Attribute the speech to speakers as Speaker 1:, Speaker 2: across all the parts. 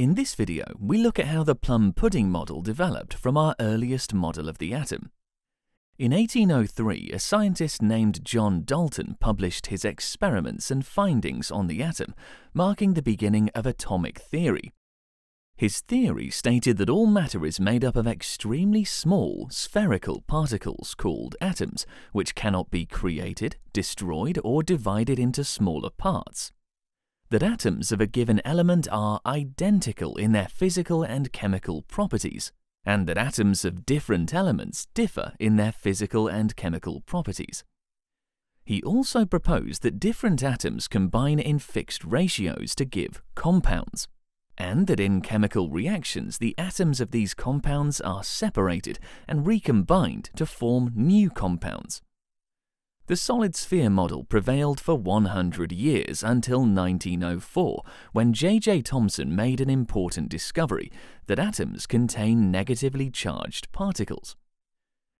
Speaker 1: In this video, we look at how the plum pudding model developed from our earliest model of the atom. In 1803, a scientist named John Dalton published his experiments and findings on the atom, marking the beginning of atomic theory. His theory stated that all matter is made up of extremely small, spherical particles called atoms, which cannot be created, destroyed, or divided into smaller parts that atoms of a given element are identical in their physical and chemical properties, and that atoms of different elements differ in their physical and chemical properties. He also proposed that different atoms combine in fixed ratios to give compounds, and that in chemical reactions the atoms of these compounds are separated and recombined to form new compounds. The solid sphere model prevailed for 100 years until 1904, when J.J. Thomson made an important discovery that atoms contain negatively charged particles.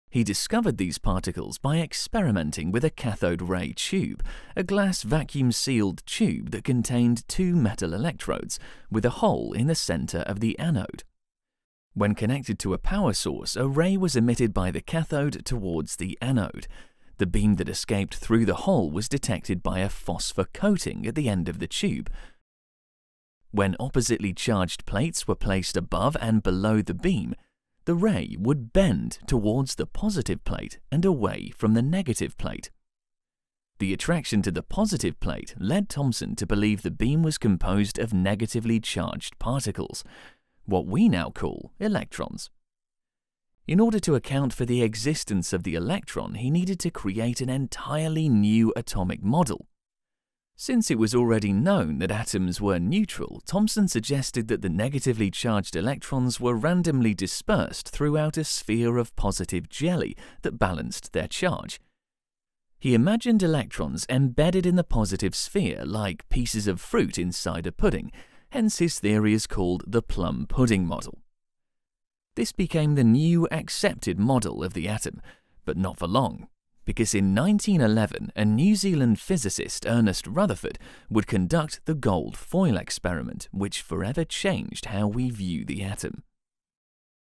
Speaker 1: He discovered these particles by experimenting with a cathode ray tube, a glass vacuum-sealed tube that contained two metal electrodes, with a hole in the center of the anode. When connected to a power source, a ray was emitted by the cathode towards the anode, the beam that escaped through the hole was detected by a phosphor coating at the end of the tube. When oppositely charged plates were placed above and below the beam, the ray would bend towards the positive plate and away from the negative plate. The attraction to the positive plate led Thomson to believe the beam was composed of negatively charged particles, what we now call electrons. In order to account for the existence of the electron, he needed to create an entirely new atomic model. Since it was already known that atoms were neutral, Thomson suggested that the negatively charged electrons were randomly dispersed throughout a sphere of positive jelly that balanced their charge. He imagined electrons embedded in the positive sphere like pieces of fruit inside a pudding, hence his theory is called the plum pudding model. This became the new accepted model of the atom, but not for long, because in 1911 a New Zealand physicist, Ernest Rutherford, would conduct the gold foil experiment, which forever changed how we view the atom.